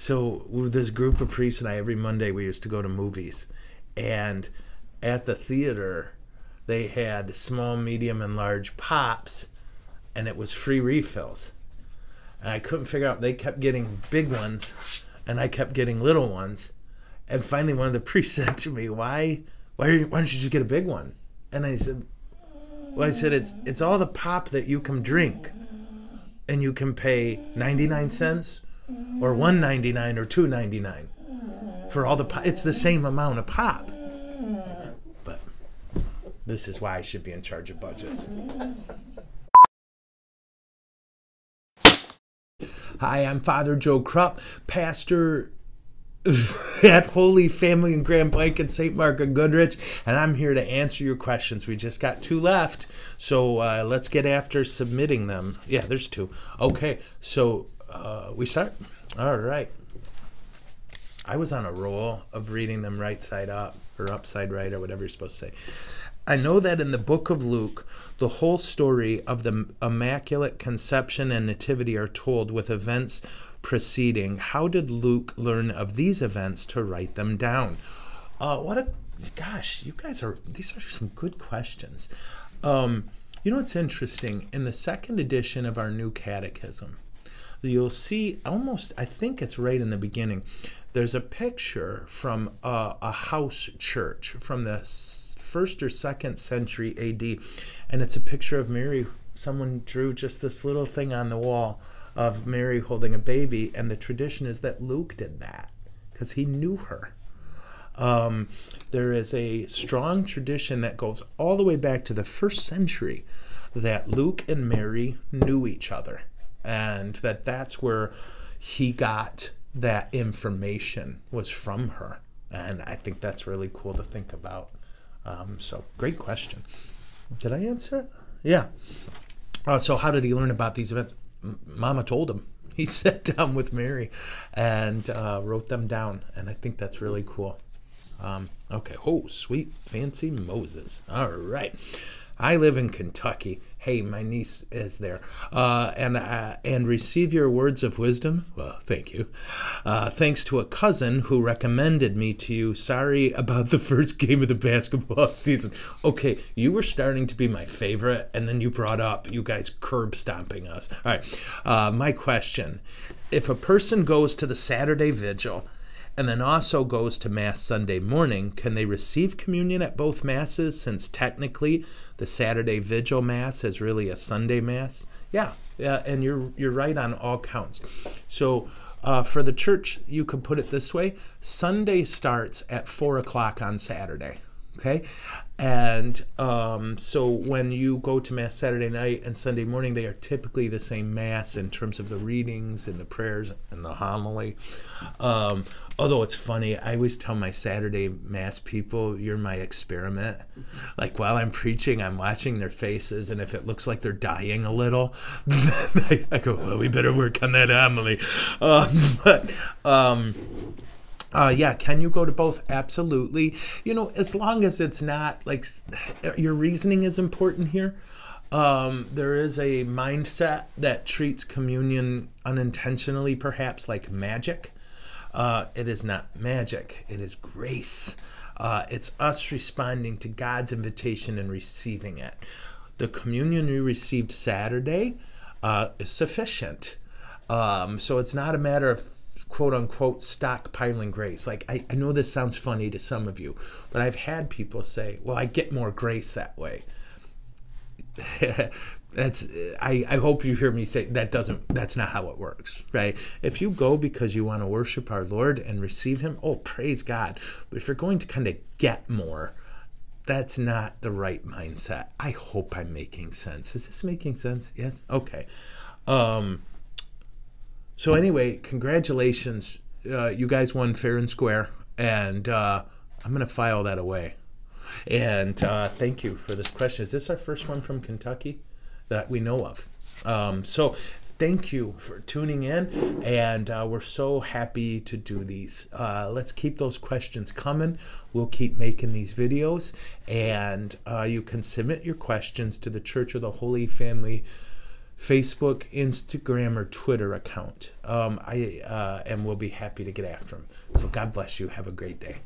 So with this group of priests and I, every Monday we used to go to movies, and at the theater, they had small, medium, and large pops, and it was free refills. And I couldn't figure out. They kept getting big ones, and I kept getting little ones. And finally, one of the priests said to me, "Why, why, why don't you just get a big one?" And I said, "Well, I said it's it's all the pop that you can drink, and you can pay ninety nine cents, or one ninety nine, or two ninety nine for all the pop. It's the same amount of pop." But this is why I should be in charge of budgets. Hi, I'm Father Joe Krupp, pastor at Holy Family in Grand Blanc and St. Mark and Goodrich, and I'm here to answer your questions. We just got two left, so uh, let's get after submitting them. Yeah, there's two. Okay, so uh, we start? All right. I was on a roll of reading them right side up or upside right or whatever you're supposed to say. I know that in the book of Luke, the whole story of the Immaculate Conception and Nativity are told with events preceding. How did Luke learn of these events to write them down? Uh, what a gosh, you guys are these are some good questions. Um, you know what's interesting? In the second edition of our new catechism, you'll see almost, I think it's right in the beginning, there's a picture from a, a house church from the first or second century AD, and it's a picture of Mary. Someone drew just this little thing on the wall of Mary holding a baby, and the tradition is that Luke did that because he knew her. Um, there is a strong tradition that goes all the way back to the first century that Luke and Mary knew each other, and that that's where he got that information was from her. And I think that's really cool to think about. Um, so, great question. Did I answer it? Yeah. Uh, so, how did he learn about these events? M- Mama told him. He sat down with Mary and uh, wrote them down. And I think that's really cool. Um, okay. Oh, sweet, fancy Moses. All right. I live in Kentucky. Hey, my niece is there. Uh, and uh, and receive your words of wisdom. Well, thank you. Uh, thanks to a cousin who recommended me to you. Sorry about the first game of the basketball season. Okay, you were starting to be my favorite, and then you brought up you guys curb stomping us. All right. Uh, my question: If a person goes to the Saturday vigil and then also goes to Mass Sunday morning, can they receive communion at both Masses since technically the Saturday Vigil Mass is really a Sunday Mass? Yeah, yeah, and you're you're right on all counts. So uh, for the church, you could put it this way: Sunday starts at four o'clock on Saturday. Okay, and um, so when you go to Mass Saturday night and Sunday morning, they are typically the same Mass in terms of the readings and the prayers and the homily. Um, although it's funny, I always tell my Saturday Mass people, you're my experiment. Like while I'm preaching, I'm watching their faces, and if it looks like they're dying a little, I, I, go, well, we better work on that homily. Um, but. Uh, yeah, can you go to both? Absolutely. You know, as long as it's not like your reasoning is important here. Um, there is a mindset that treats communion unintentionally, perhaps like magic. Uh, it is not magic, it is grace. Uh, it's us responding to God's invitation and receiving it. The communion we received Saturday uh, is sufficient. Um, so it's not a matter of quote unquote stockpiling grace. Like, I, I know this sounds funny to some of you, but I've had people say, well, I get more grace that way. that's I, I hope you hear me say that doesn't that's not how it works right? If you go because you want to worship our lord and receive him oh praise god. But if you're going to kind of get more that's not the right mindset. I hope i'm making sense. Is this making sense? Yes? Okay. Um so anyway, congratulations. Uh, you guys won fair and square, and uh, I'm going to file that away. And uh, thank you for this question. Is this our first one from Kentucky that we know of? Um, so thank you for tuning in, and uh, we're so happy to do these. Uh, let's keep those questions coming. We'll keep making these videos, and uh, you can submit your questions to the Church of the Holy Family Facebook, Instagram, or Twitter account. Um, I uh, and we'll be happy to get after them. So God bless you. Have a great day.